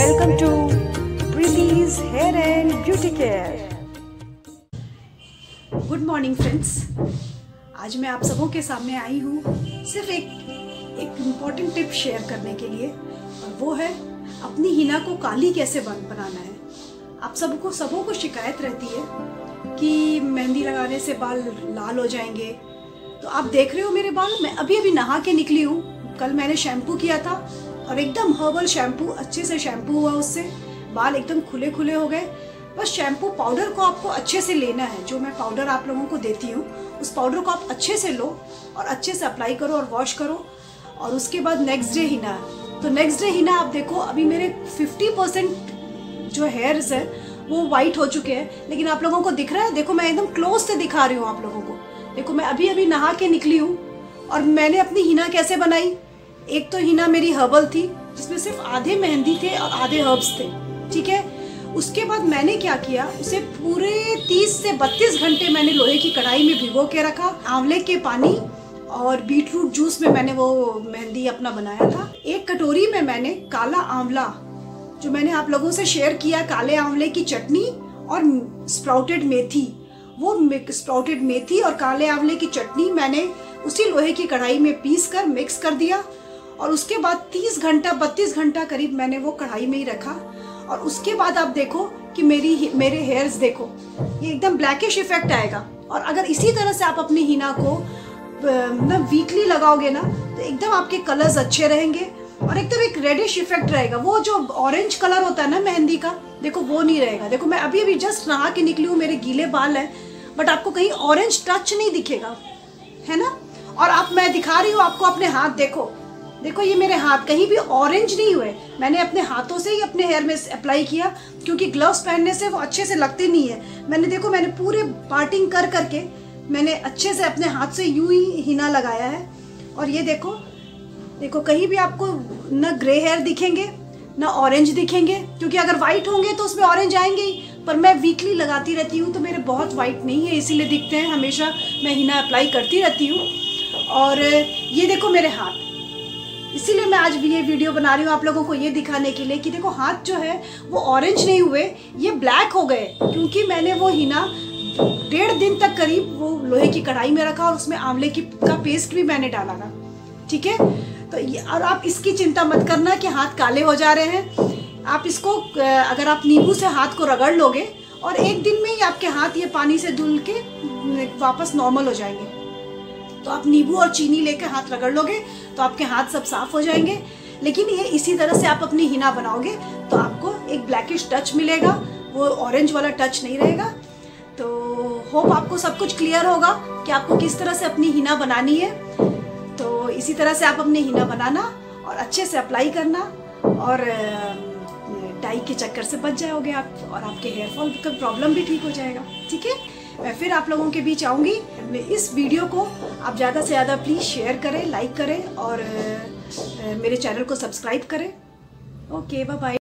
Welcome to Preeti's Hair and Beauty Care. Good morning friends आज मैं आप सबों के सामने आई हूँ सिर्फ़ एक एक इंपॉर्टेंट टिप शेयर करने के लिए, और वो है अपनी हिना को काली कैसे बन, बनाना है। आप सबको, सबों को शिकायत रहती है कि मेहंदी लगाने से बाल लाल हो जाएँगे। तो आप देख रहे हो मेरे बाल, मैं अभी अभी नहा के निकली हूँ। कल मैंने शैम्पू किया था और एकदम हर्बल शैम्पू अच्छे से शैम्पू हुआ उससे। बाल एकदम खुले खुले हो गए। बस शैम्पू पाउडर को आपको अच्छे से लेना है, जो मैं पाउडर आप लोगों को देती हूँ। उस पाउडर को आप अच्छे से लो और अच्छे से अप्लाई करो और वॉश करो। और उसके बाद नेक्स्ट डे हिना। तो नेक्स्ट डे हिना, आप देखो, अभी मेरे 50 परसेंट जो हेयर्स है, वो वाइट हो चुके हैं। लेकिन आप लोगों को दिख रहा है? देखो, मैं एकदम क्लोज से दिखा रही हूँ आप लोगों को। देखो, मैं अभी अभी नहा के निकली हूँ और मैंने अपनी हिना कैसे बनाई? एक तो हिना मेरी हर्बल थी, जिसमें सिर्फ़ आधे मेहंदी थे और आधे हर्ब्स थे, ठीक है? उसके बाद मैंने क्या किया, उसे पूरे 30 से 32 घंटे मैंने लोहे की कढ़ाई में भिगो के रखा, आंवले के पानी और बीटरूट जूस में मैंने वो मेहंदी अपना बनाया था। एक कटोरी में मैंने काला आंवला, जो मैंने आप लोगों से शेयर किया, काले आंवले की चटनी और स्प्राउटेड मेथी, वो स्प्राउटेड मेथी और काले आंवले की चटनी मैंने उसी लोहे की कढ़ाई में पीस कर मिक्स कर दिया और उसके बाद 30 घंटा 32 घंटा करीब मैंने वो कढ़ाई में ही रखा। और उसके बाद आप देखो कि मेरी मेरे हेयर्स देखो, ये एकदम ब्लैकिश इफ़ेक्ट आएगा। और अगर इसी तरह से आप अपनी हिना को मतलब वीकली लगाओगे ना तो एकदम आपके कलर्स अच्छे रहेंगे और एकदम एक रेडिश इफ़ेक्ट रहेगा। वो जो ऑरेंज कलर होता है ना मेहंदी का, देखो वो नहीं रहेगा। देखो मैं अभी अभी जस्ट नहा के निकली हूँ, मेरे गीले बाल हैं बट आपको कहीं ऑरेंज टच नहीं दिखेगा, है ना? और आप, मैं दिखा रही हूँ, आपको अपने हाथ देखो। देखो, ये मेरे हाथ कहीं भी ऑरेंज नहीं हुए। मैंने अपने हाथों से ही अपने हेयर में अप्लाई किया, क्योंकि ग्लव्स पहनने से वो अच्छे से लगते नहीं है। मैंने देखो, मैंने पूरे पार्टिंग कर करके मैंने अच्छे से अपने हाथ से यूँ ही हिना लगाया है। और ये देखो देखो, कहीं भी आपको न ग्रे हेयर दिखेंगे, न ऑरेंज दिखेंगे, क्योंकि अगर व्हाइट होंगे तो उसमें ऑरेंज आएँगे ही। पर मैं वीकली लगाती रहती हूँ तो मेरे बहुत वाइट नहीं है, इसीलिए दिखते हैं हमेशा। मैं हिना अप्लाई करती रहती हूँ। और ये देखो मेरे हाथ। इसीलिए मैं आज भी ये वीडियो बना रही हूँ आप लोगों को ये दिखाने के लिए कि देखो, हाथ जो है, वो ऑरेंज नहीं हुए, ये ब्लैक हो गए, क्योंकि मैंने वो हिना डेढ़ दिन तक करीब वो लोहे की कढ़ाई में रखा और उसमें आंवले की, का पेस्ट भी मैंने डाला था, ठीक है? तो ये, और आप इसकी चिंता मत करना कि हाथ काले हो जा रहे हैं। आप इसको अगर आप नींबू से हाथ को रगड़ लोगे और एक दिन में ही आपके हाथ ये पानी से धुल के, वापस नॉर्मल हो जाएँगे। तो आप नींबू और चीनी लेकर हाथ रगड़ लोगे तो आपके हाथ सब साफ़ हो जाएँगे। लेकिन ये इसी तरह से आप अपनी हिना बनाओगे तो आपको एक ब्लैकिश टच मिलेगा, वो ऑरेंज वाला टच नहीं रहेगा। तो होप आपको सब कुछ क्लियर होगा कि आपको किस तरह से अपनी हिना बनानी है। तो इसी तरह से आप अपनी हिना बनाना और अच्छे से अप्लाई करना और डाई के चक्कर से बच जाओगे आप और आपके हेयर फॉल का प्रॉब्लम भी ठीक हो जाएगा। ठीक है? मैं फिर आप लोगों के बीच आऊँगी। इस वीडियो को आप ज़्यादा से ज़्यादा प्लीज़ शेयर करें लाइक करें और मेरे चैनल को सब्सक्राइब करें। Okay bye